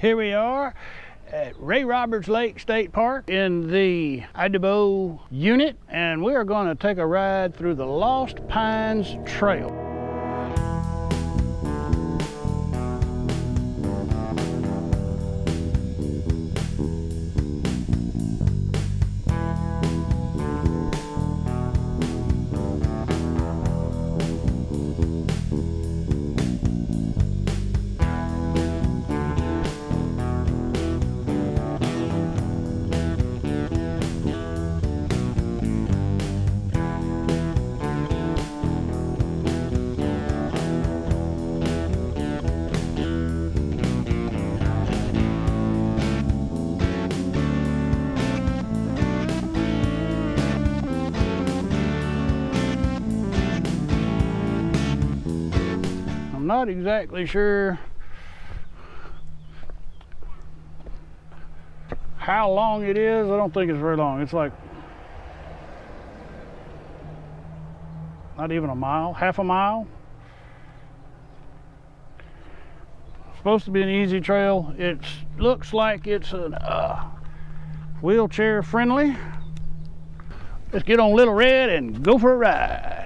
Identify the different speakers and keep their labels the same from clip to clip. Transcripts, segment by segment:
Speaker 1: Here we are at Ray Roberts Lake State Park in the Isle De Beau unit, and we are going to take a ride through the Lost Pines Trail. Not exactly sure how long it is. I don't think it's very long. It's like not even a mile, half a mile. Supposed to be an easy trail. It looks like it's a uh, wheelchair friendly. Let's get on Little Red and go for a ride.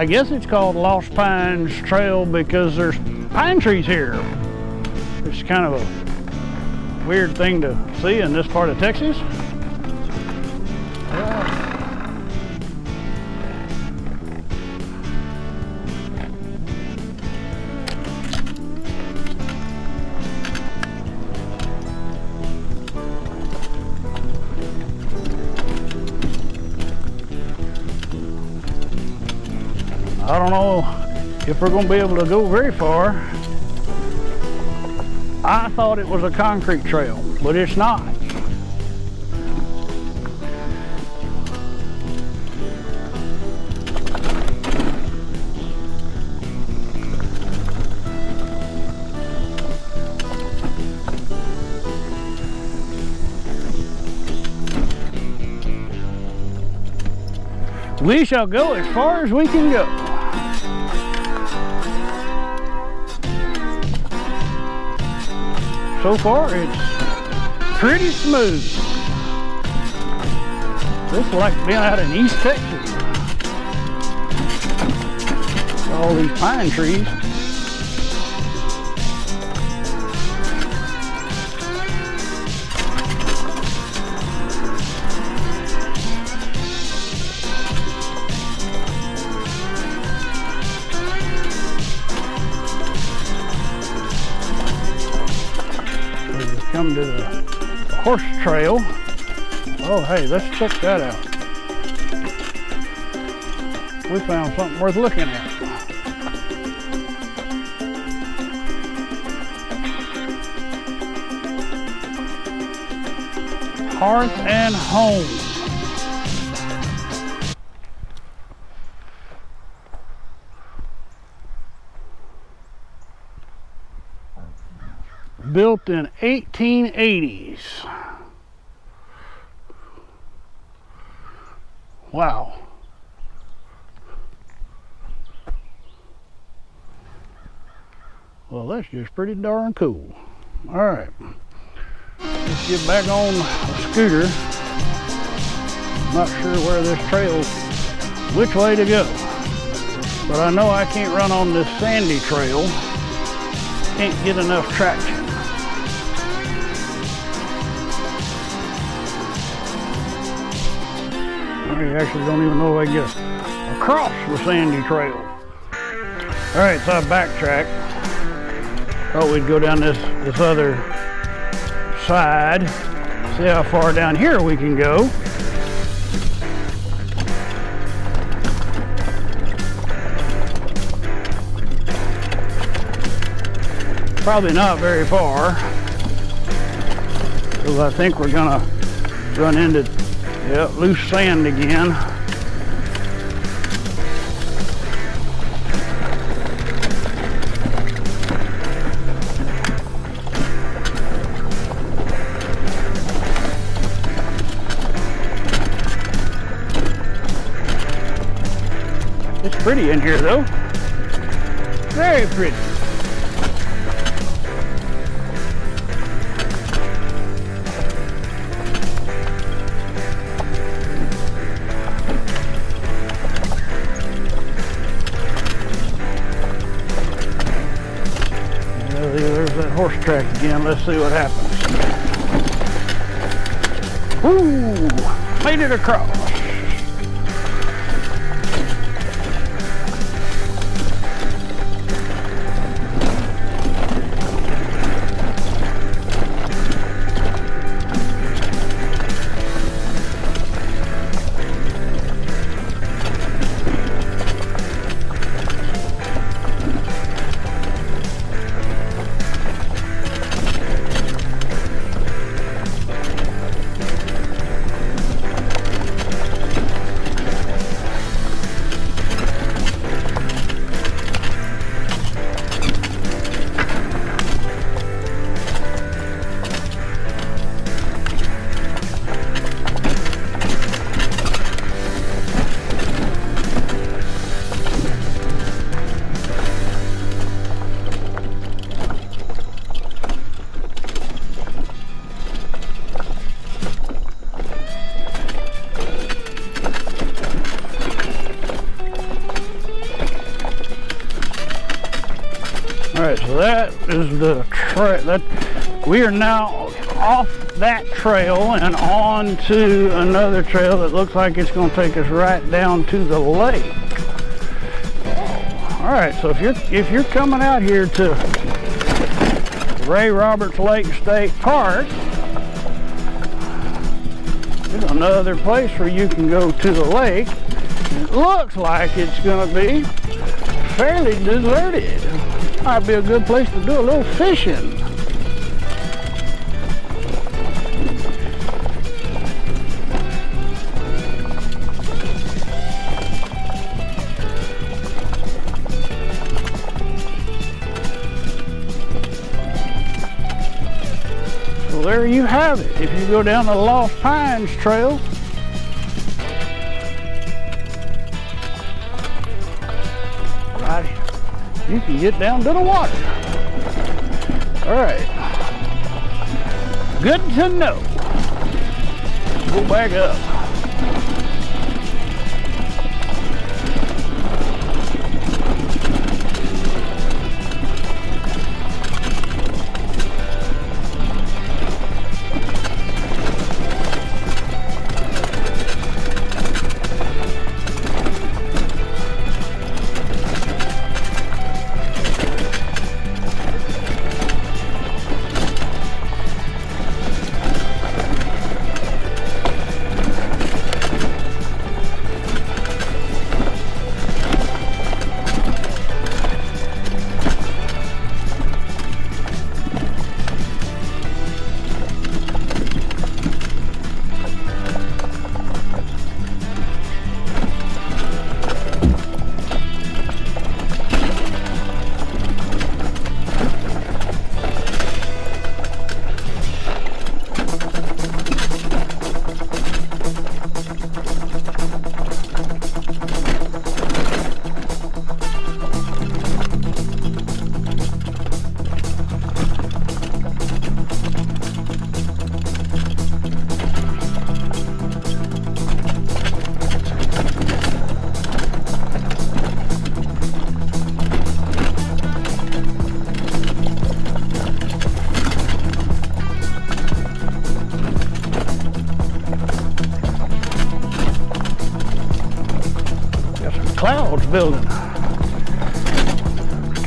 Speaker 1: I guess it's called Lost Pines Trail because there's pine trees here. It's kind of a weird thing to see in this part of Texas. I don't know if we're going to be able to go very far. I thought it was a concrete trail, but it's not. We shall go as far as we can go. So far, it's pretty smooth. Looks like being out in East Texas. All these pine trees. To the horse trail. Oh, hey, let's check that out. We found something worth looking at. Hearth and Home. Built in 1880s. Wow. Well, that's just pretty darn cool. All right. Let's get back on the scooter. Not sure where this trail, which way to go. But I know I can't run on this sandy trail can't get enough traction. I actually don't even know if I can get across the sandy trail. All right, so I backtrack. Thought we'd go down this, this other side, see how far down here we can go. Probably not very far. Because I think we're gonna run into Yep, loose sand again. It's pretty in here though. Very pretty. Horse track again. Let's see what happens. Ooh, made it across. So that is the trail. That we are now off that trail and on to another trail that looks like it's going to take us right down to the lake. All right, so if you're if you're coming out here to Ray Roberts Lake State Park, there's another place where you can go to the lake. It looks like it's going to be fairly deserted. Might be a good place to do a little fishing. So there you have it. If you go down the Lost Pines Trail, you can get down to the water. All right. Good to know. Go back up.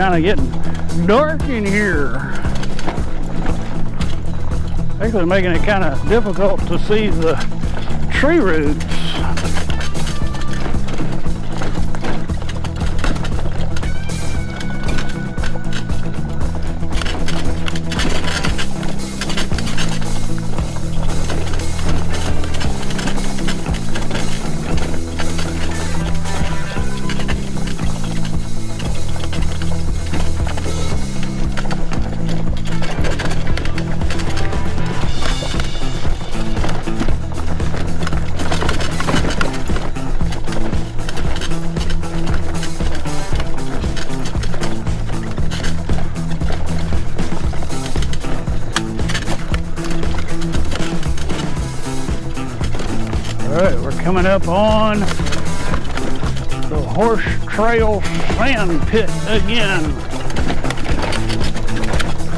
Speaker 1: Kind of getting dark in here. Actually making it kind of difficult to see the tree roots. Coming up on the horse trail sand pit again.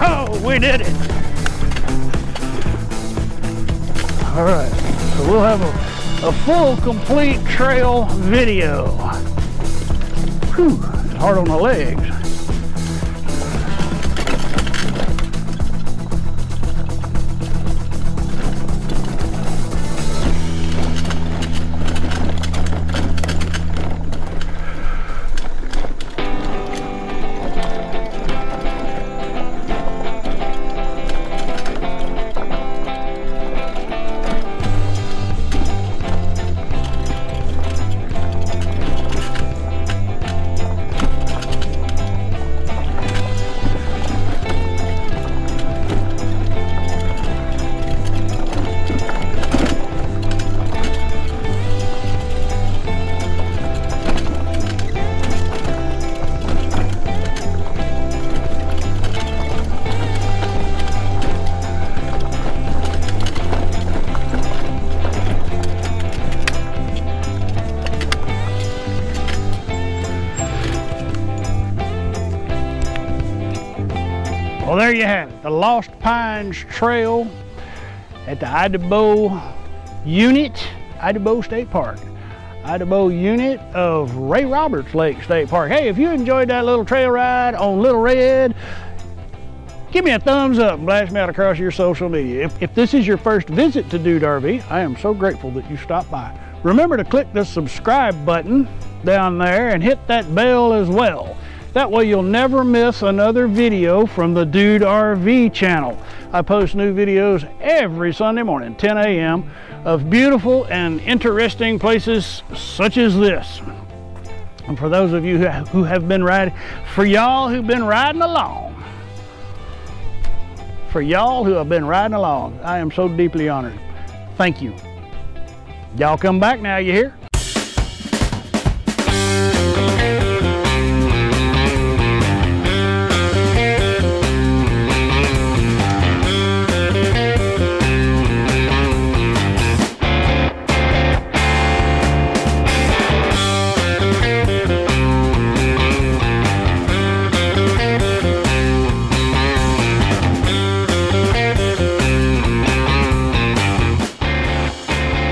Speaker 1: Oh, we did it. All right, so we'll have a, a full, complete trail video. Whew, it's hard on the legs. There you have it, the Lost Pines Trail at the Isle De Beau unit, Isle De Beau State Park. Isle De Beau unit of Ray Roberts Lake State Park. Hey, if you enjoyed that little trail ride on Little Red, give me a thumbs up and blast me out across your social media. If, if this is your first visit to Dude RV, I am so grateful that you stopped by. Remember to click the subscribe button down there and hit that bell as well. That way you'll never miss another video from the Dude RV channel. I post new videos every Sunday morning, 10 a.m. of beautiful and interesting places such as this. And for those of you who have been riding, for y'all who've been riding along, for y'all who have been riding along, I am so deeply honored. Thank you. Y'all come back now, you hear?